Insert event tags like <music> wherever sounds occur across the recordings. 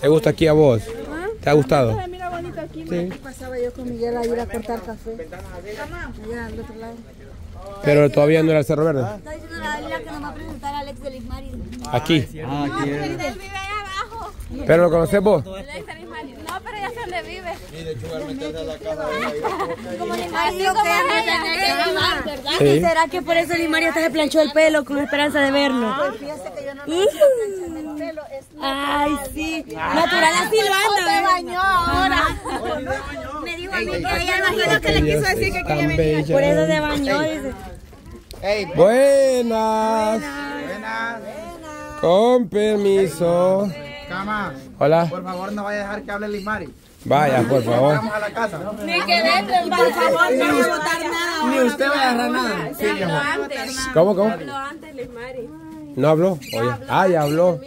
¿Te gusta aquí a vos? ¿Te ha gustado? Mira bonito aquí. Sí. Pasaba yo con Miguel a ir a cortar café. Allá al otro lado. Pero todavía no era el Cerro Verde. Está diciendo la Dalila que nos va a presentar a Alex de Lismari. Aquí. Ah, aquí es. Él vive ahí abajo. ¿Pero lo conoces vos? No, pero ya sé dónde vive. Como Lismari dijo que. ¿verdad? Sí. ¿Será que por eso Lismari hasta se planchó el pelo con la esperanza de vernos? Fíjese que yo no pelo. Es Ay, sí. Natural así lo anda. se bañó ahora. Me dijo a mí que ella Ella no imagino que le quiso decir que quería venir. Por eso se bañó, dice. Buenas. Con permiso. Cama, Hola. por favor no vaya a dejar que hable Lismari. Vaya, por favor. Vamos a la casa. Ni que vete, por favor, no voy a votar nada. Ni usted va a agarrar nada. Sí, Habló antes. ¿Cómo, cómo? Habló antes, Lismari. ¿No habló? Oye. Ah, ya habló.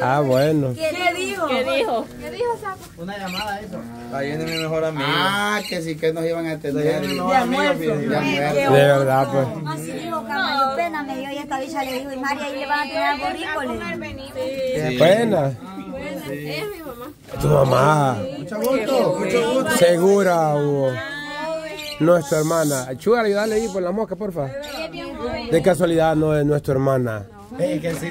Ah, bueno. ¿Qué dijo? ¿Qué dijo? ¿Qué dijo, Sapo? Una llamada eso. Ahí viene mi mejor amigo. Ah, que sí que nos iban a entender. mi De almuerzo. De verdad, pues. Así dijo, Carmen, pena me dio y esta bicha le dijo, Lismari, ahí le van a tener algo rico. dijo. Buenas. Ella es mi mamá. Tu mamá. Mucho gusto, mucho gusto. Segura, Hugo. Nuestra hermana. Chuga, ayúdale ahí por la mosca, porfa. De casualidad no es nuestra hermana. Ey, que sí.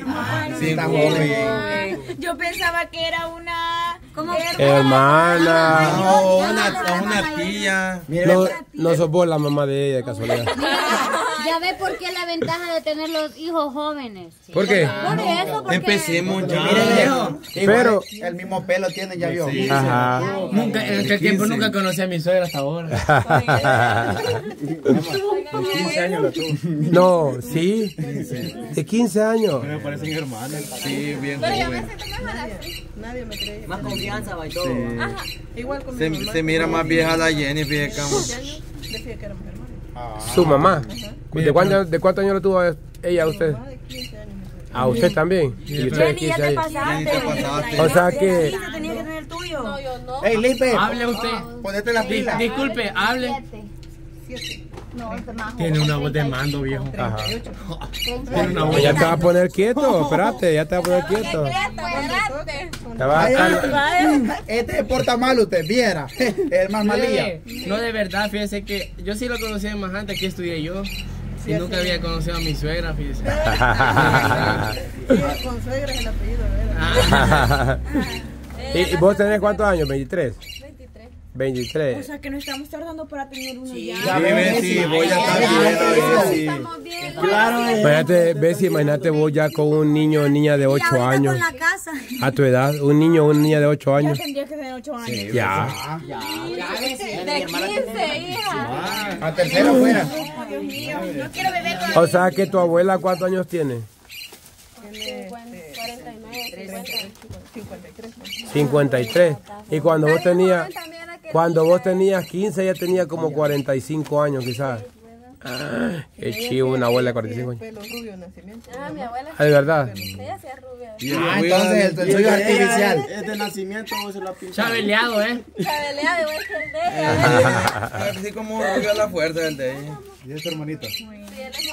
Sí, está joven. Yo pensaba que era una. ¿Cómo? Hermana. No, una, una tía. No, no sos vos la mamá de ella, de casualidad. <laughs> Ya ve por qué la ventaja de tener los hijos jóvenes. ¿Por qué? Por eso, porque... Empecemos ya. Mire, viejo. Pero- El mismo pelo tiene, ya vio. Ajá. Nunca, en aquel tiempo nunca conocí a mi suegra hasta ahora. <laughs> No, sí. De 15 años. Me parece mi hermana. Sí, bien Pero yo me siento así. Nadie me cree. Más confianza, va y todo. Igual con mi Se, mamá. se mira más vieja la Jenny, fíjate. Decía que éramos hermanos. Su mamá. ¿De cuántos de cuántos años lo tuvo ella a usted? Más de 15 años. A usted también. Y usted de Jenny, ya 15 te años. Jenny, pasaste. te pasaste. O sea que Sí, se tenía que tener el tuyo. No, yo no. Ey, Lipe, Hable usted. ponete la Di- pila. disculpe, hable. No, Tiene una voz de mando, viejo. Ajá. Tiene una voz. Ya te va a poner quieto, espérate, ya te va a poner quieto. Este se porta mal usted, viera. <laughs> El más. Eh, No, de verdad, fíjese que yo sí lo conocí más antes, aquí estudié yo. Y nunca había conocido a mi suegra, fíjese. <laughs> Sí, con suegra es el apellido, ¿verdad? Ah, ¿Y, y vos tenés cuántos años? ¿23? 23. 23. sea que no estamos tardando para tener uno ya. Ya Sí, sí. voy a estar bien, sí. Estamos bien. Claro. Imagínate, Bessie, imagínate vos ya con un niño o niña de 8 años. con la casa. A tu edad, un niño o una niña de 8 años. Tendría que tener 8 años. Ya. De 15, hija. A tercera fuera. No quiero beber con O sea que tu abuela, ¿cuántos años tiene? 49, 50. 53. Y cuando vos tenías, cuando vos tenías 15, ella tenía como 45 años quizás. Ah, qué chivo, una abuela de 45 años. Pelo rubio de nacimiento. Ah, mi abuela. Ah, de verdad. Ella sí es rubia. Ah, entonces el, suyo es artificial. Es de nacimiento, vos se la pinta. Chabeleado, ¿eh? Cabelea igual que el de ella. <laughs> Así como rubio la fuerza del de ella. Y es tu hermanito.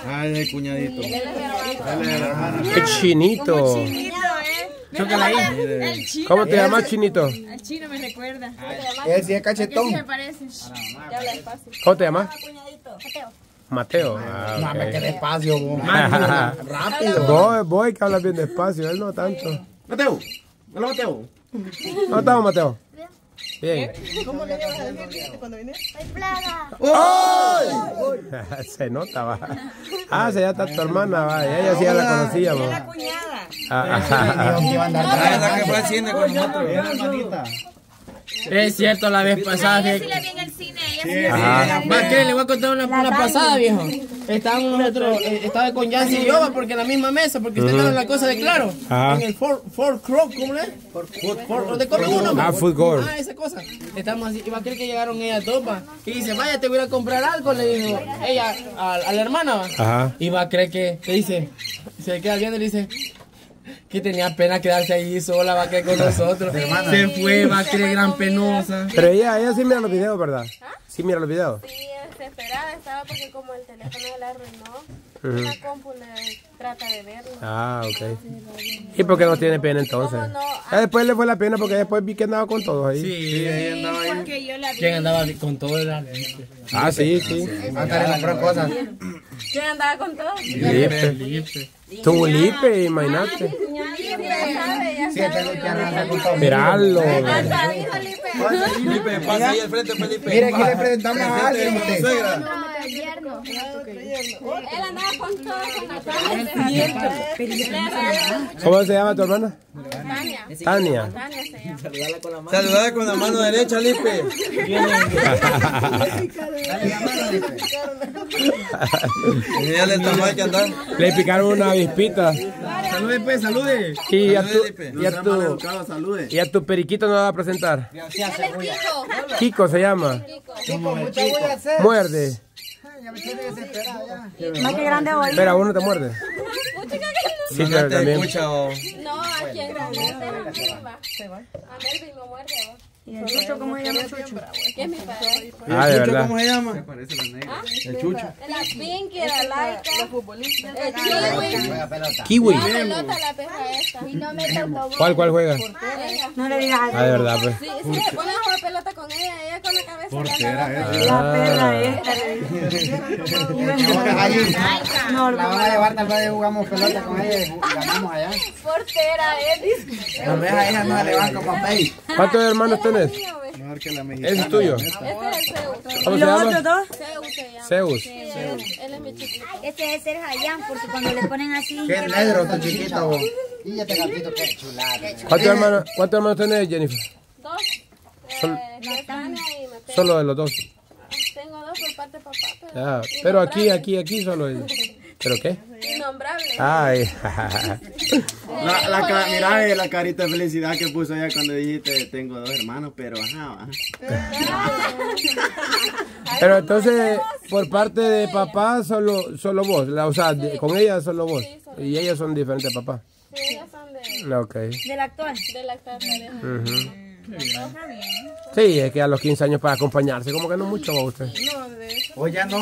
Ah, es el cuñadito. Él es mi hermano. Qué chinito. Chócala ahí. El chino. ¿Cómo te llamas, chinito? El chino me recuerda. Él sí es cachetón. me parece. Ya habla despacio. ¿Cómo te llamas? Mateo. Ah, No, me ok. quedé despacio, vos. <laughs> Rápido. Voy, voy, que habla bien despacio, él no tanto. Mateo. Hola, Mateo. ¿Cómo estamos, Mateo? Bien. ¿Cómo le ibas a decir cuando vine? <laughs> Se nota, va. Ah, se ya está tu hermana, va. Ella sí ya la conocíamos. Ah, que es la que cierto, la vez pasada. fíjate- vi en el cine. Ella Ajá. Va, ¿qué? Le voy a contar una, una pasada, viejo. Estábamos nosotros, eh, estaba con Yancy y yo, porque en la misma mesa, porque usted está en la cosa de claro. Ajá. En el Ford, Ford Croc, ¿cómo le es? Ford, donde come uno. Ah, food court. Ah, esa cosa. Estamos así, y va a creer que llegaron ellas dos, va. Y dice, vaya, te voy a comprar algo, le dijo ella a, a la hermana, va. Ajá. Y va a creer que, ¿qué dice? Se queda viendo y le dice, que tenía pena quedarse ahí sola, va a creer con nosotros. Se fue, va a creer gran penosa. Pero ella, ella sí mira los videos, ¿verdad? Sí mira los videos. Sí, desesperada estaba porque como el teléfono se la arruinó. La compu le trata de verlo. Ah, ok. ¿Y por qué no tiene pena entonces? Ah, después le fue la pena porque después vi que andaba con todos ahí. Sí, Porque yo la vi. ¿Quién andaba con todo el gente? Ah, sí, sí. Antes le compró cosas. ¿Quién andaba con todo? Felipe. Tulipe, imagínate. Miralo. Felipe, pasa ahí al frente, Felipe. Mire, aquí le presentamos a alguien. Él andaba con todo. ¿Cómo se llama tu hermana? Tania. Tania. Tania se llama. Saludada con la mano derecha, Lipe. Tamal que andar. Le picaron una avispita. Salude, pues, salude. Y a tu, y a tu, salude. y a tu periquito no la va a presentar. Kiko. Kiko se llama. Muerde. Más que grande hoy. Espera, uno te muerde. Sí, No pero te también. No, a quien lo muerde es a Melba. A Melvin lo muerde. ¿Y el chucho cómo se llama chucho? Ah, de ¿El Chucho verdad. cómo se llama? El Chucho. La Pinky, la Laika. El Kiwi. Kiwi. La pelota, la peja esta. Y no me tocó. ¿Cuál, cuál juega? Ella. No le digas Ah, de verdad, pues. Sí, sí, pone a jugar pelota con ella, ella con la cabeza. la perra esta. Allí. <laughs> No, La van a llevar, tal vez jugamos pelota con ella y ganamos allá. Portera, él. Tal vez a ella no le van con papel. ¿Cuántos hermanos tenés? Mejor que la ¿Ese es tuyo? Este es el Zeus. ¿Cómo ¿Y se los llama? otros dos? Zeus se llama. Zeus. Sí, él, él es mi chiquito. Este es el Hayan, porque cuando le ponen así. Qué negro tu chiquito vos. Y gatito qué chulada. ¿Cuántos hermanos, ¿Cuántos hermanos tenés, Jennifer? Dos. Sol- Eh, Estefania y Mateo. Solo de los dos. Tengo dos por parte de papá, pero Ah, pero aquí, aquí, aquí solo. es- ¿Pero qué? innombrable. Ay. <laughs> La, la, mira eh, la carita de felicidad que puso ella cuando dijiste tengo dos hermanos, pero ajá, va. <laughs> Pero entonces, por parte de papá, solo, solo vos. La, o sea, de- con ella solo vos. Y ellos son diferentes papá. Sí, ellas son de, Ah, Ok. Del actual. de la pareja. Ujú. Sí, es que a los 15 años para acompañarse, como que no mucho va usted. O ya no.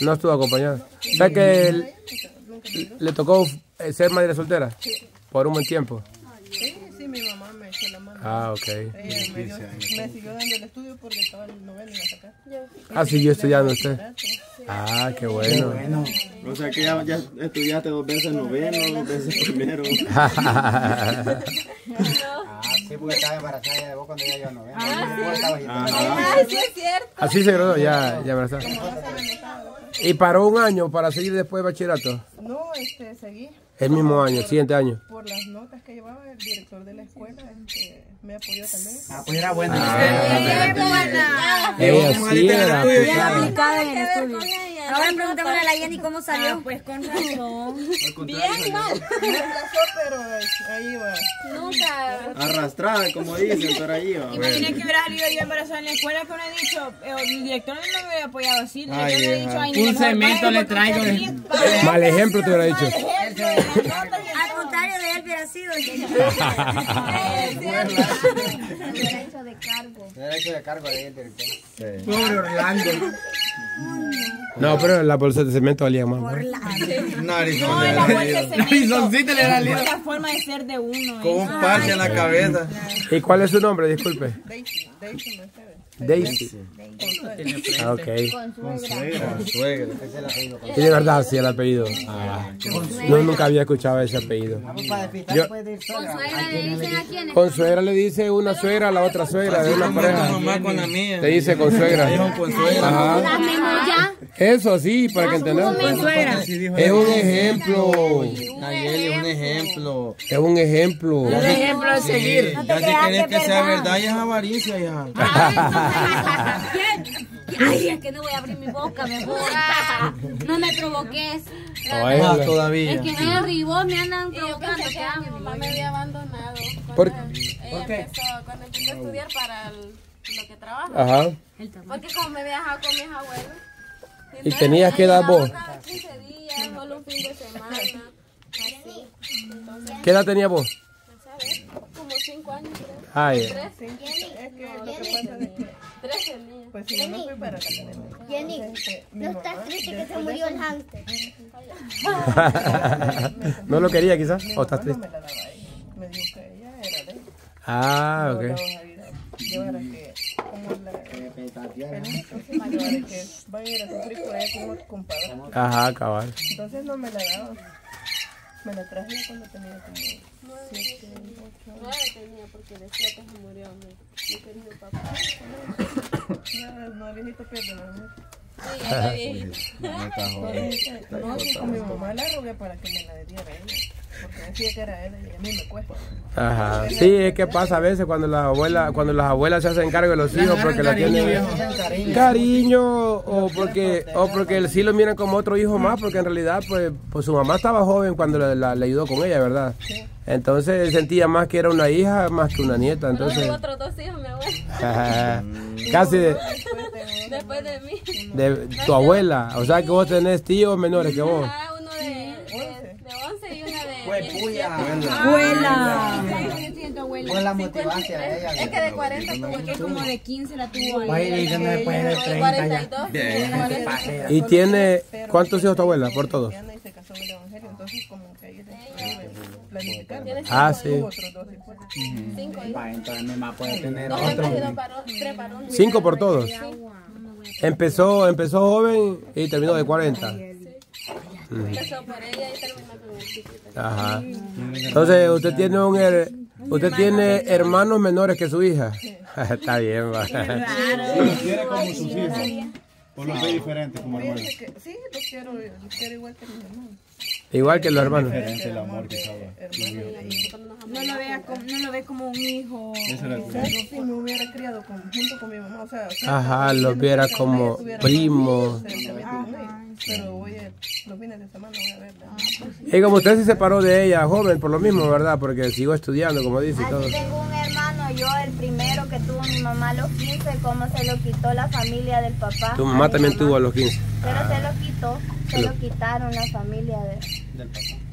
No estuvo acompañado. O sea que le tocó ser madre soltera por un buen tiempo. Sí, sí, mi mamá me echó la mano. Ah, ok. Ella me, dio- me siguió dando el estudio porque estaba en el noveno y iba a sacar. Ah, siguió estudiando usted. Ah, qué bueno. Bueno. O sea que ya, ya estudiaste dos veces noveno, dos veces primero. <laughs> Ah, sí, porque estaba embarazada ya de vos cuando ya yo no. Ay, sí es cierto. Así se graduó, ya, ya verdad. Y paró un año para seguir después de bachillerato. No, este, seguí El mismo año, el siguiente año. por las notas que llevaba el director de la escuela, este, me apoyó también. Ah, pues era buena. Ella sí era. pues, Bien aplicada en el estudio. Ahora preguntémosle a la Jenny cómo salió. Pues con razón. Bien mal. Me aplazó, pero ahí iba. Nunca. Arrastrada, como dicen, pero allí va. Imagina que hubiera salido yo embarazada en la escuela que hubiera dicho, eh, el director no me hubiera apoyado así, Ay, director me hubiera dicho, ay, Un cemento le traigo. Mal ejemplo te hubiera dicho. De las notas Al contrario de él hubiera sido. Derecho de cargo de él, director. Pobre Orlando. No, pero la bolsa de cemento valía más. ¿no? Narizón No, de la bolsa de la cemento. Le da la forma de ser de uno. Con un parche en la cabeza. ¿Y cuál es su nombre? Disculpe. Daisy, Daisy Mercedes. Daisy. Ah, ok. Suegra. Y de verdad, sí, el apellido. Ah, no, nunca había escuchado ese apellido. Yo- puede ir sola. Con suegra le dice una suegra a la otra suegra de una pareja. mamá con la mía. Te dice con suegra. Dijo con suegra. Ajá. Eso sí, para que entendamos. Es un ejemplo. Nayeli es un ejemplo. Es un ejemplo. Un ejemplo a seguir. Ya si querés que sea verdad, ya es avaricia, hija. Ay, es que no voy a abrir mi boca, mejor. No me provoques. Más todavía. Es que y vos me andan yo provocando. que mi mamá me había abandonado. ¿Por- empezó, cuando empezó a estudiar para el- lo que trabaja. Ajá. Porque como me viajaba con mis abuelos. ¿Y tenías que dar vos? Cada 15 días, solo un fin de semana. Así. Entonces, ¿Qué edad tenía vos? ¿sabes? Como 5 años creo. Ay, Tres. Es que lo que pasa es que Tres tenía. Pues si yo me fui para Cataluña. Jenny, Entonces, mi no estás triste que se murió el hámster. <laughs> ¿No lo quería quizás? ¿O estás mamá no triste? me la daba a ella. Me dijo que ella era de ella. Ah, No ok. la vas a ir a llevar a que, como la, el que van a ir a sufrir por ella como compadre. Ajá, cabal. Entonces no me la daba. Me la traje cuando tenía como siete, ocho años. Nueve tenía porque de siete se murió mi, mi querido papá. No, no, viejito pierde la mujer. Sí, ya está viejito. No, sí, con mi mamá la rogué para que me la diera ella. Porque decía que era ella y a mí me cuesta. Ajá. Sí, es que pasa a veces cuando las abuelas, cuando las abuelas se hacen cargo de los hijos porque la tienen cariño o porque o porque sí lo miran como otro hijo más porque en realidad pues, pues su mamá estaba joven cuando la, la- le ayudó con ella, ¿verdad? Entonces sentía más que era una hija más que una nieta, entonces otros dos hijos, mi abuela. <laughs> ajá, casi de, Después de mí. de tu abuela, o sea que vos tenés tíos menores que vos. Ah, uno de, de, de 11 y una de. Pues puya. Abuela. La ella. Es que de 40 tuvo que como de 15 la tuvo Oye, después de 30 ya. 42. Y tiene ¿cuántos hijos tu abuela? Por todos. entonces como que ahí planificar. Ah, sí. Otros dos entonces mi mamá puede tener otro. Cinco por todos. Empezó, empezó joven y terminó de 40. Empezó por ella y terminó con el chiquito. Ajá. Entonces, usted tiene un her- usted tiene hermanos menores que su hija. <laughs> Está bien, va. <laughs> Los quiere como sus hijos. O los ve diferentes como hermanos. Sí, los quiero, los quiero igual que mis hermanos. Igual que los hermanos. El amor que. No lo, vea como, no lo ve como un hijo. Si me hubiera criado con, junto con mi mamá, o sea, Ajá, me viera como ella. Pero voy a, los fines de semana voy a verla. Y como usted se separó de ella joven por lo mismo, ¿verdad? Porque siguió estudiando, como dice y todo. Tengo un hermano, yo el primero que tuvo mi mamá a los 15, cómo se lo quitó la familia del papá. Tu mamá también tuvo a los 15. Pero se lo quitó, se Lo- lo quitaron la familia de... Del papá.